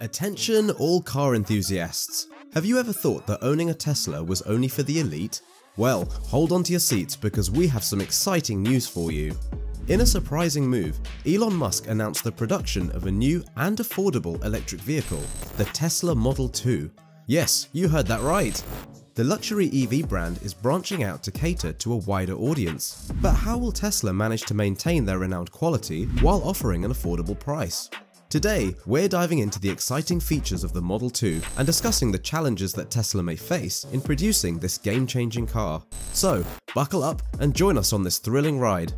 Attention all car enthusiasts. Have you ever thought that owning a Tesla was only for the elite? Well, hold on to your seats because we have some exciting news for you. In a surprising move, Elon Musk announced the production of a new and affordable electric vehicle, the Tesla Model 2. Yes, you heard that right. The luxury EV brand is branching out to cater to a wider audience. But how will Tesla manage to maintain their renowned quality while offering an affordable price? Today, we're diving into the exciting features of the Model 2 and discussing the challenges that Tesla may face in producing this game-changing car. So, buckle up and join us on this thrilling ride.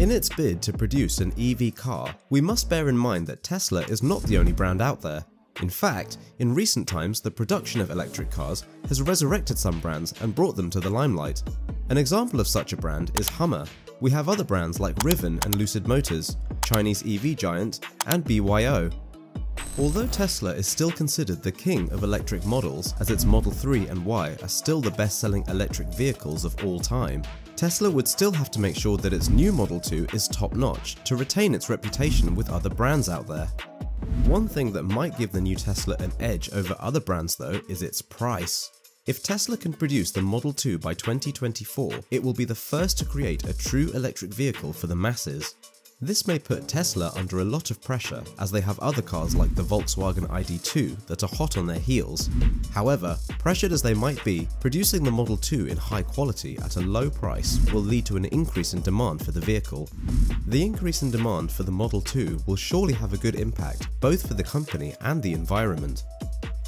In its bid to produce an EV car, we must bear in mind that Tesla is not the only brand out there. In fact, in recent times the production of electric cars has resurrected some brands and brought them to the limelight. An example of such a brand is Hummer. We have other brands like Rivian and Lucid Motors, Chinese EV giant, and BYD. Although Tesla is still considered the king of electric models as its Model 3 and Y are still the best-selling electric vehicles of all time, Tesla would still have to make sure that its new Model 2 is top-notch to retain its reputation with other brands out there. One thing that might give the new Tesla an edge over other brands though is its price. If Tesla can produce the Model 2 by 2024, it will be the first to create a true electric vehicle for the masses. This may put Tesla under a lot of pressure as they have other cars like the Volkswagen ID2 that are hot on their heels. However, pressured as they might be, producing the Model 2 in high quality at a low price will lead to an increase in demand for the vehicle. The increase in demand for the Model 2 will surely have a good impact both for the company and the environment.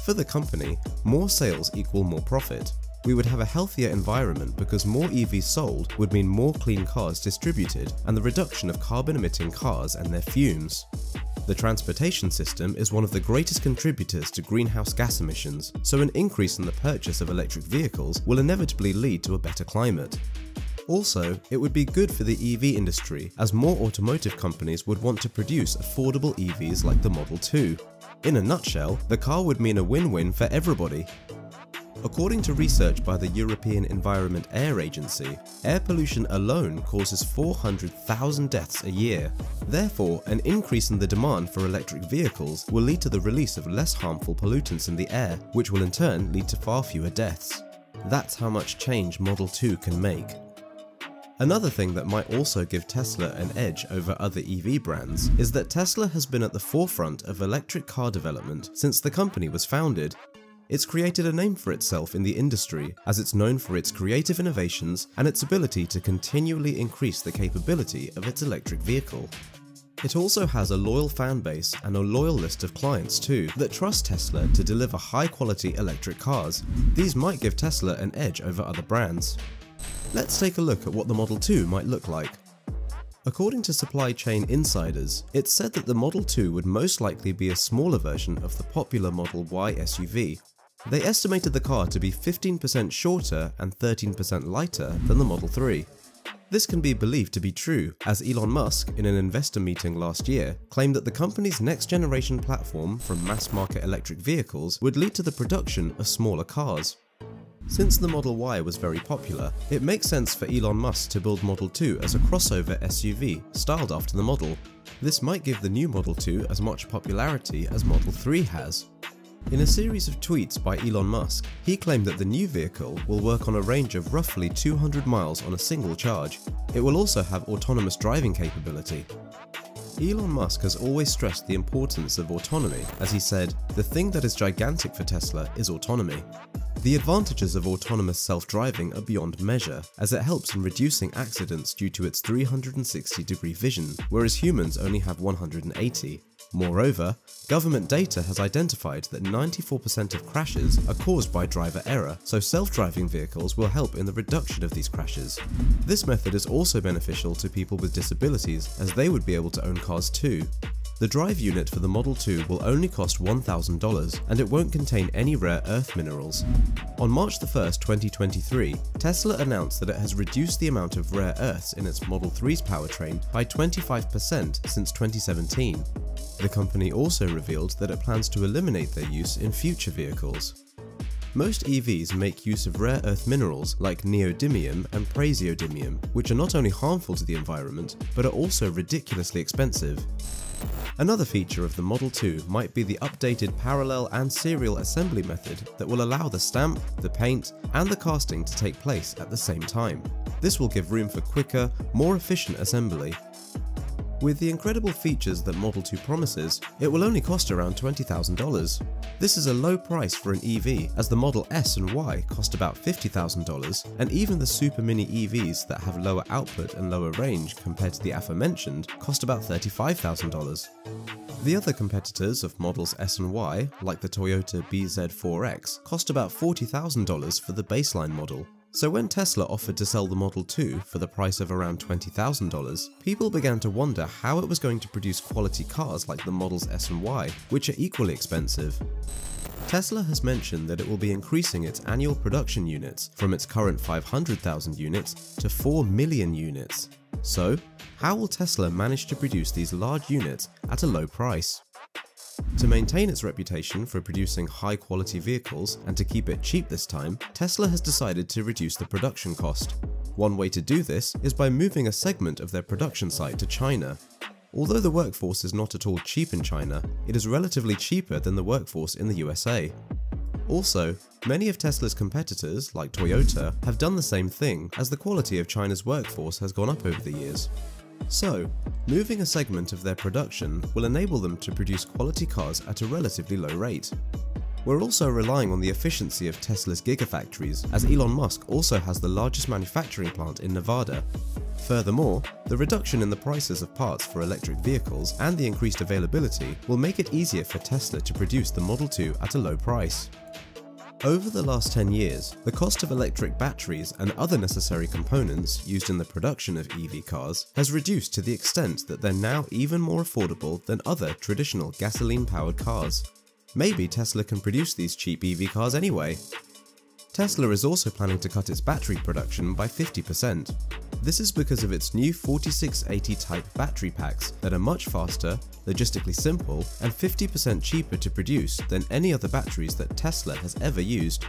For the company, more sales equal more profit, we would have a healthier environment because more EVs sold would mean more clean cars distributed and the reduction of carbon emitting cars and their fumes. The transportation system is one of the greatest contributors to greenhouse gas emissions, so an increase in the purchase of electric vehicles will inevitably lead to a better climate. Also, it would be good for the EV industry as more automotive companies would want to produce affordable EVs like the Model 2. In a nutshell, the car would mean a win-win for everybody. According to research by the European Environment Air Agency, air pollution alone causes 400,000 deaths a year. Therefore, an increase in the demand for electric vehicles will lead to the release of less harmful pollutants in the air, which will in turn lead to far fewer deaths. That's how much change Model 2 can make. Another thing that might also give Tesla an edge over other EV brands is that Tesla has been at the forefront of electric car development since the company was founded it's created a name for itself in the industry as it's known for its creative innovations and its ability to continually increase the capability of its electric vehicle. It also has a loyal fan base and a loyal list of clients too that trust Tesla to deliver high quality electric cars. These might give Tesla an edge over other brands. Let's take a look at what the Model 2 might look like. According to supply chain insiders, it's said that the Model 2 would most likely be a smaller version of the popular Model Y SUV, they estimated the car to be 15% shorter and 13% lighter than the Model 3. This can be believed to be true, as Elon Musk, in an investor meeting last year, claimed that the company's next generation platform for mass market electric vehicles would lead to the production of smaller cars. Since the Model Y was very popular, it makes sense for Elon Musk to build Model 2 as a crossover SUV, styled after the model. This might give the new Model 2 as much popularity as Model 3 has. In a series of tweets by Elon Musk, he claimed that the new vehicle will work on a range of roughly 200 miles on a single charge. It will also have autonomous driving capability. Elon Musk has always stressed the importance of autonomy as he said, the thing that is gigantic for Tesla is autonomy. The advantages of autonomous self-driving are beyond measure, as it helps in reducing accidents due to its 360 degree vision, whereas humans only have 180. Moreover, government data has identified that 94% of crashes are caused by driver error, so self-driving vehicles will help in the reduction of these crashes. This method is also beneficial to people with disabilities as they would be able to own cars too. The drive unit for the Model 2 will only cost $1,000 and it won't contain any rare earth minerals. On March 1, 2023, Tesla announced that it has reduced the amount of rare earths in its Model 3's powertrain by 25% since 2017. The company also revealed that it plans to eliminate their use in future vehicles. Most EVs make use of rare earth minerals like neodymium and praseodymium, which are not only harmful to the environment, but are also ridiculously expensive. Another feature of the Model 2 might be the updated parallel and serial assembly method that will allow the stamp, the paint, and the casting to take place at the same time. This will give room for quicker, more efficient assembly with the incredible features that Model 2 promises, it will only cost around $20,000. This is a low price for an EV as the Model S and Y cost about $50,000 and even the super mini EVs that have lower output and lower range compared to the aforementioned cost about $35,000. The other competitors of models S and Y, like the Toyota BZ4X, cost about $40,000 for the baseline model, so when Tesla offered to sell the Model 2 for the price of around $20,000, people began to wonder how it was going to produce quality cars like the Models S and Y, which are equally expensive. Tesla has mentioned that it will be increasing its annual production units from its current 500,000 units to 4 million units. So, how will Tesla manage to produce these large units at a low price? To maintain its reputation for producing high quality vehicles and to keep it cheap this time, Tesla has decided to reduce the production cost. One way to do this is by moving a segment of their production site to China. Although the workforce is not at all cheap in China, it is relatively cheaper than the workforce in the USA. Also, many of Tesla's competitors, like Toyota, have done the same thing as the quality of China's workforce has gone up over the years. So, moving a segment of their production will enable them to produce quality cars at a relatively low rate. We're also relying on the efficiency of Tesla's gigafactories, as Elon Musk also has the largest manufacturing plant in Nevada. Furthermore, the reduction in the prices of parts for electric vehicles and the increased availability will make it easier for Tesla to produce the Model 2 at a low price. Over the last 10 years, the cost of electric batteries and other necessary components used in the production of EV cars has reduced to the extent that they're now even more affordable than other traditional gasoline-powered cars. Maybe Tesla can produce these cheap EV cars anyway. Tesla is also planning to cut its battery production by 50%. This is because of its new 4680 type battery packs that are much faster, logistically simple, and 50% cheaper to produce than any other batteries that Tesla has ever used.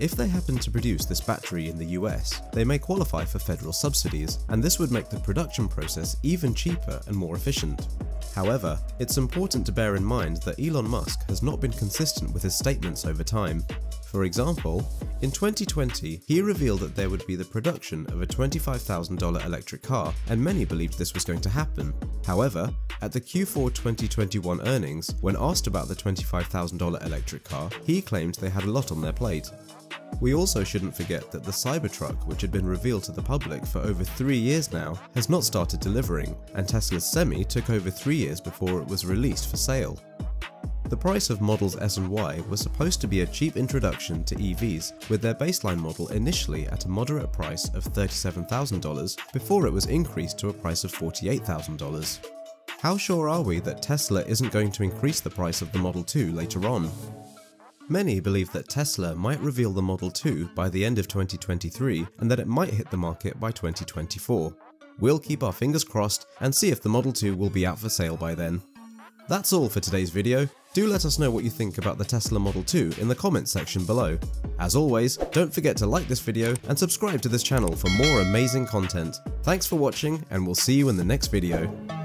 If they happen to produce this battery in the US, they may qualify for federal subsidies, and this would make the production process even cheaper and more efficient. However, it's important to bear in mind that Elon Musk has not been consistent with his statements over time, for example, in 2020, he revealed that there would be the production of a $25,000 electric car, and many believed this was going to happen. However, at the Q4 2021 earnings, when asked about the $25,000 electric car, he claimed they had a lot on their plate. We also shouldn't forget that the Cybertruck, which had been revealed to the public for over three years now, has not started delivering, and Tesla's Semi took over three years before it was released for sale. The price of models S and Y was supposed to be a cheap introduction to EVs, with their baseline model initially at a moderate price of $37,000 before it was increased to a price of $48,000. How sure are we that Tesla isn't going to increase the price of the Model 2 later on? Many believe that Tesla might reveal the Model 2 by the end of 2023 and that it might hit the market by 2024. We'll keep our fingers crossed and see if the Model 2 will be out for sale by then. That's all for today's video. Do let us know what you think about the Tesla Model 2 in the comments section below. As always, don't forget to like this video and subscribe to this channel for more amazing content. Thanks for watching and we'll see you in the next video.